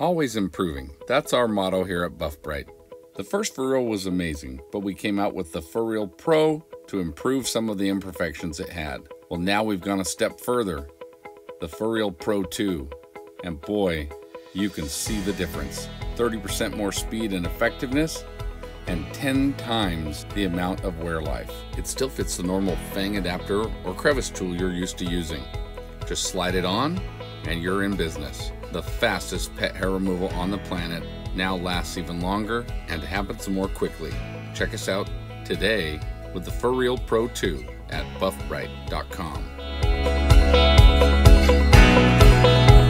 Always improving. That's our motto here at Buff Brite. The first Furreel was amazing, but we came out with the Furreel Pro to improve some of the imperfections it had. Well, now we've gone a step further. The Furreel Pro 2. And boy, you can see the difference. 30% more speed and effectiveness, and 10 times the amount of wear life. It still fits the normal fang adapter or crevice tool you're used to using. Just slide it on, and you're in business. The fastest pet hair removal on the planet now lasts even longer and happens more quickly. Check us out today with the Furreel Pro 2 at buffbrite.com.